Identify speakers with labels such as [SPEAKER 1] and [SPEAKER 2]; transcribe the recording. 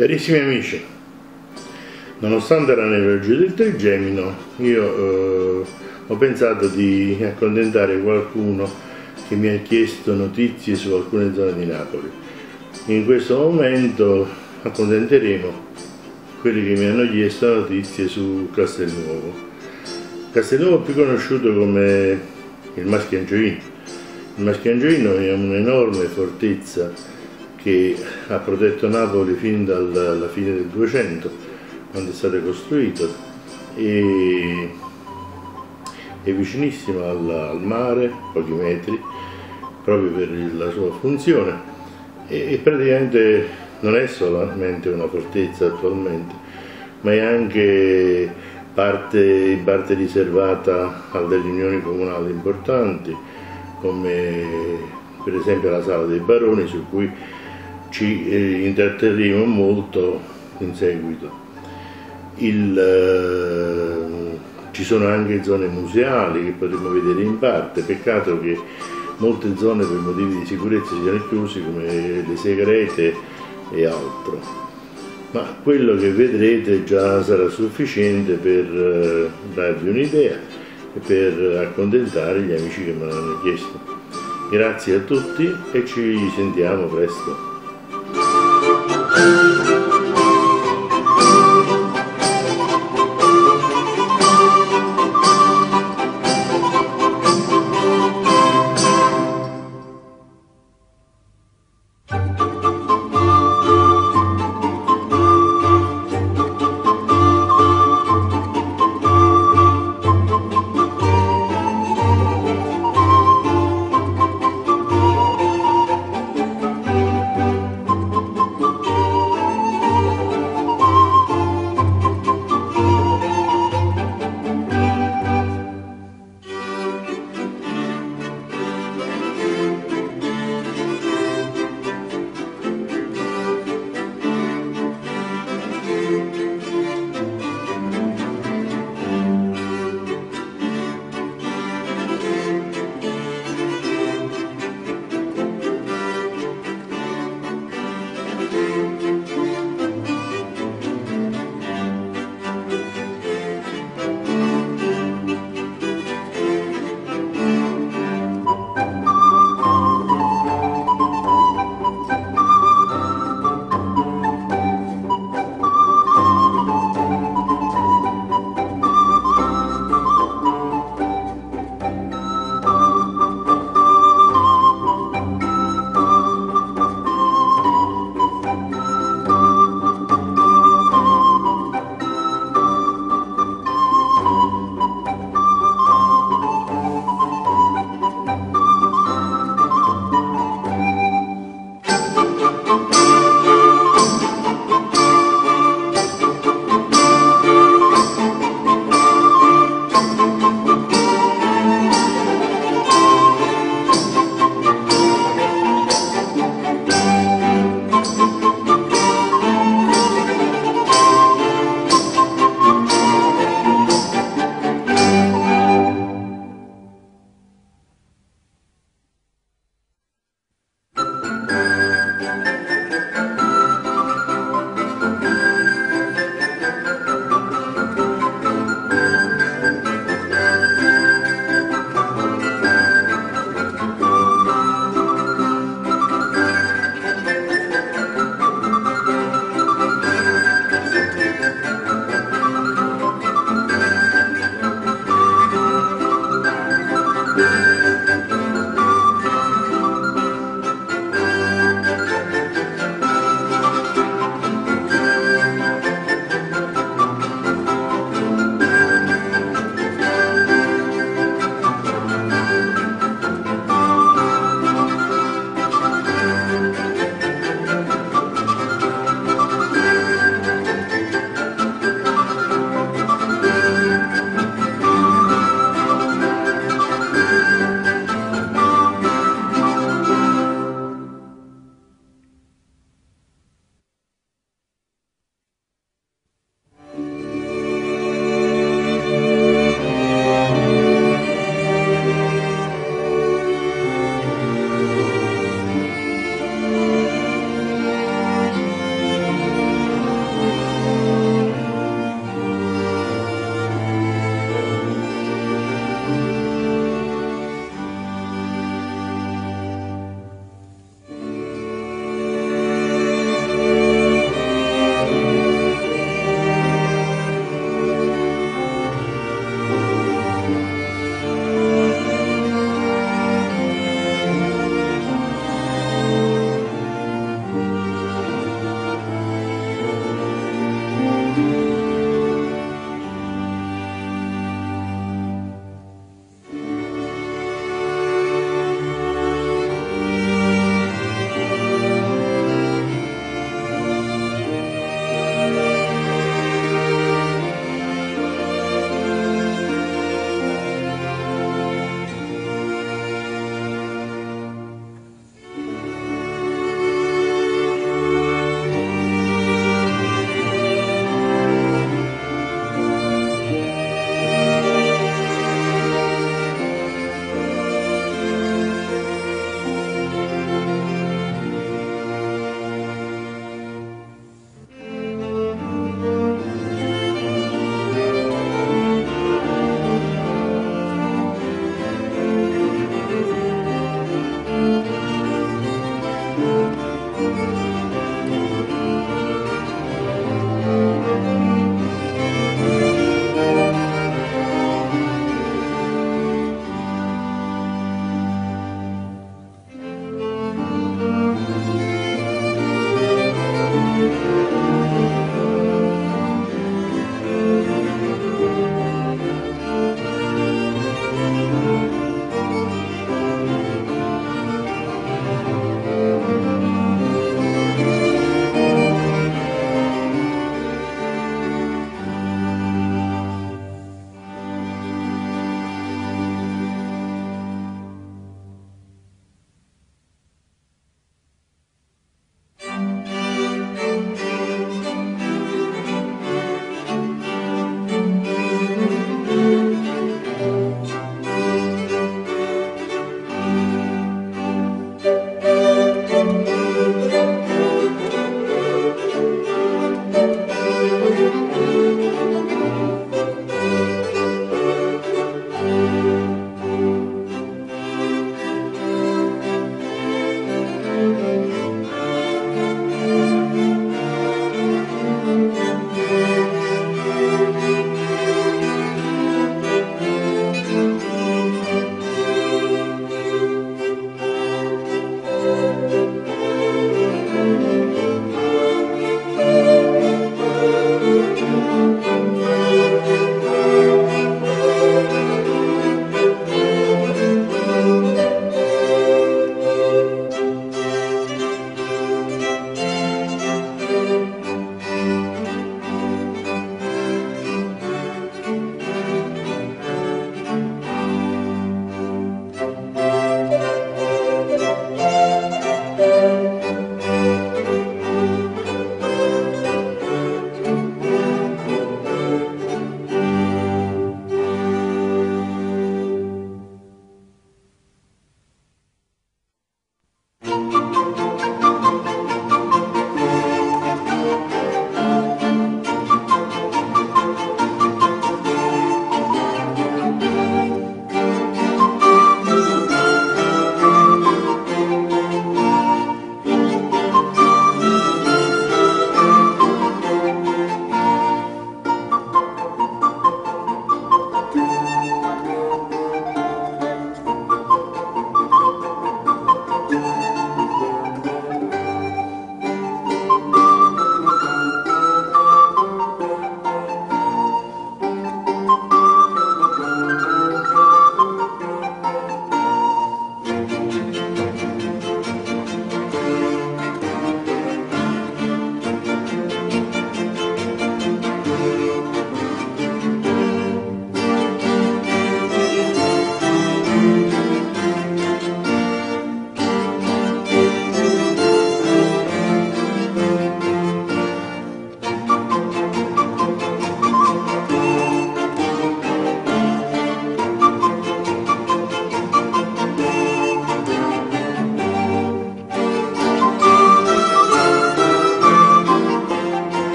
[SPEAKER 1] Carissimi amici, nonostante la nevralgia del trigemino, io eh, ho pensato di accontentare qualcuno che mi ha chiesto notizie su alcune zone di Napoli. In questo momento accontenteremo quelli che mi hanno chiesto notizie su Castelnuovo. Castelnuovo più conosciuto come il Maschiangioino. Il Maschiangioino è un'enorme fortezza che ha protetto Napoli fin dalla fine del 200, quando è stato costruito, e è vicinissimo al, al mare, pochi metri, proprio per la sua funzione, e, e praticamente non è solamente una fortezza attualmente, ma è anche parte, parte riservata a delle riunioni comunali importanti, come per esempio la Sala dei Baroni, su cui ci eh, intratterremo molto in seguito. Il, eh, ci sono anche zone museali che potremo vedere in parte, peccato che molte zone per motivi di sicurezza siano chiuse come le segrete e altro. Ma quello che vedrete già sarà sufficiente per eh, darvi un'idea e per accontentare gli amici che me l'hanno chiesto. Grazie a tutti e ci sentiamo presto.